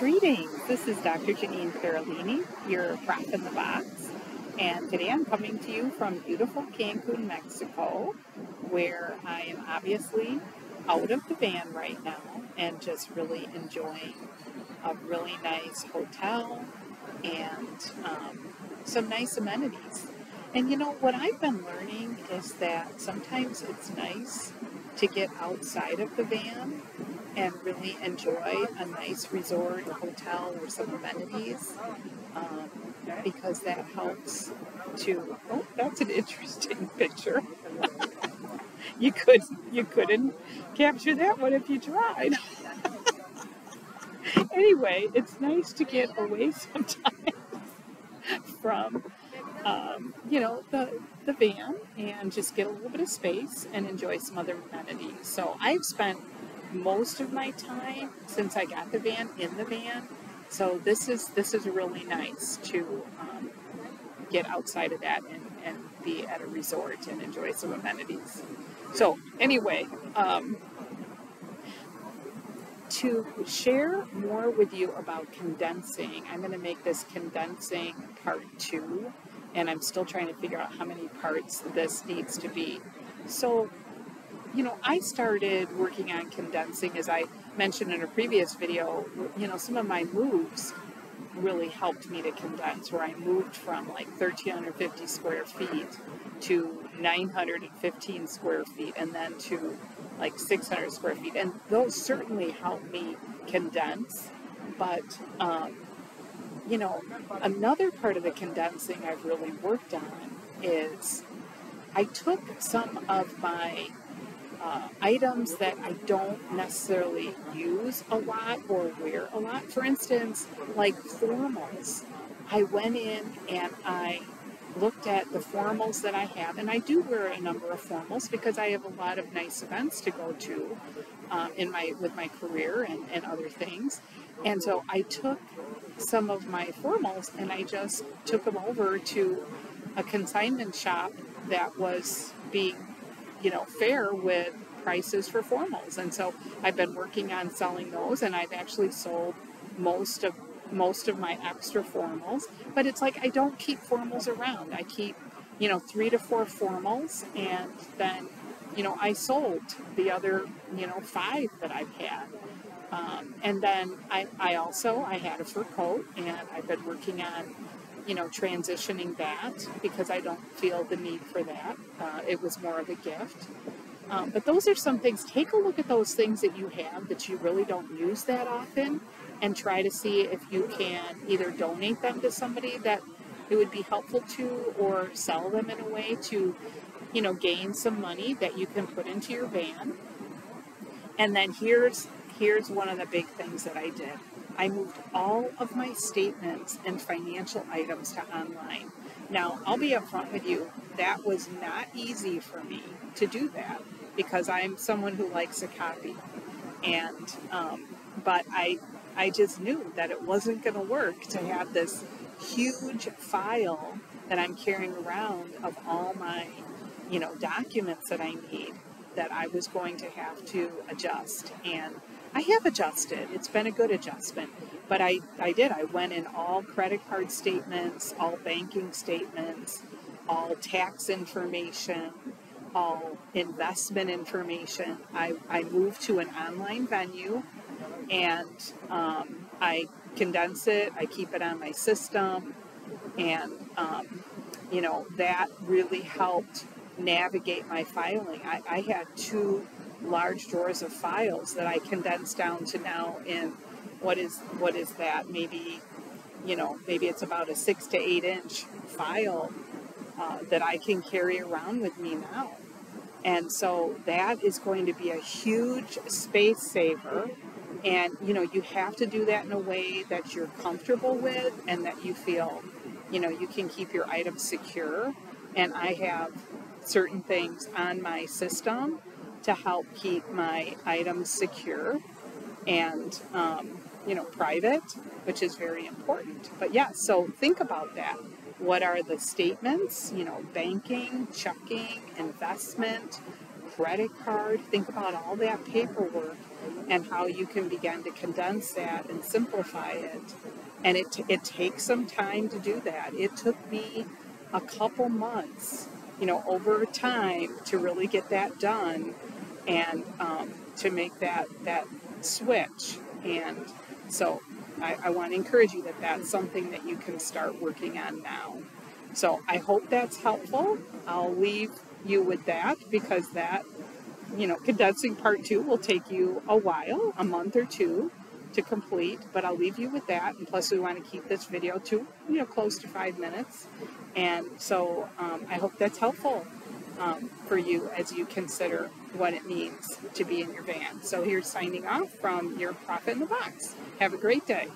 Greetings. This is Dr. Janine Carolini, your Prof in the box. And today I'm coming to you from beautiful Cancun, Mexico, where I am obviously out of the van right now and just really enjoying a really nice hotel and um, some nice amenities. And you know, what I've been learning is that sometimes it's nice to get outside of the van and really enjoy a nice resort or hotel or some amenities um, because that helps to. Oh, that's an interesting picture. you could you couldn't capture that one if you tried. anyway, it's nice to get away sometimes from um, you know, the, the van and just get a little bit of space and enjoy some other amenities. So I've spent most of my time since I got the van in the van. So this is this is really nice to um, get outside of that and, and be at a resort and enjoy some amenities. So anyway, um, to share more with you about condensing, I'm going to make this condensing part two and I'm still trying to figure out how many parts this needs to be. So, you know, I started working on condensing as I mentioned in a previous video, you know, some of my moves really helped me to condense where I moved from like 1350 square feet to 915 square feet and then to like 600 square feet. And those certainly helped me condense but um, you know, another part of the condensing I've really worked on is I took some of my uh, items that I don't necessarily use a lot or wear a lot. For instance, like formals. I went in and I looked at the formals that I have, and I do wear a number of formals because I have a lot of nice events to go to um, in my with my career and, and other things. And so I took some of my formals and I just took them over to a consignment shop that was being, you know, fair with prices for formals. And so I've been working on selling those and I've actually sold most of most of my extra formals. But it's like I don't keep formals around. I keep, you know, three to four formals and then, you know, I sold the other, you know, five that I've had. Um, and then I, I also I had a fur coat, and I've been working on, you know, transitioning that because I don't feel the need for that. Uh, it was more of a gift. Um, but those are some things. Take a look at those things that you have that you really don't use that often, and try to see if you can either donate them to somebody that it would be helpful to, or sell them in a way to, you know, gain some money that you can put into your van. And then here's here's one of the big things that I did. I moved all of my statements and financial items to online. Now, I'll be upfront with you, that was not easy for me to do that because I'm someone who likes a copy. And, um, but I, I just knew that it wasn't going to work to have this huge file that I'm carrying around of all my, you know, documents that I need that I was going to have to adjust. And I have adjusted. It's been a good adjustment. But I, I did. I went in all credit card statements, all banking statements, all tax information, all investment information. I, I moved to an online venue and um, I condense it, I keep it on my system, and um, you know, that really helped navigate my filing. I, I had two large drawers of files that I condense down to now in what is what is that maybe you know maybe it's about a six to eight inch file uh, that I can carry around with me now. And so that is going to be a huge space saver. And you know, you have to do that in a way that you're comfortable with and that you feel, you know, you can keep your items secure. And I have certain things on my system to help keep my items secure and um, you know private which is very important but yeah so think about that what are the statements you know banking checking investment credit card think about all that paperwork and how you can begin to condense that and simplify it. And it, it takes some time to do that. It took me a couple months, you know, over time to really get that done and um, to make that, that switch. And so I, I want to encourage you that that's something that you can start working on now. So I hope that's helpful. I'll leave you with that because that, you know, condensing part two will take you a while, a month or two to complete, but I'll leave you with that. And plus, we want to keep this video to, you know, close to five minutes. And so um, I hope that's helpful um, for you as you consider what it means to be in your van. So here's signing off from your Profit in the Box. Have a great day.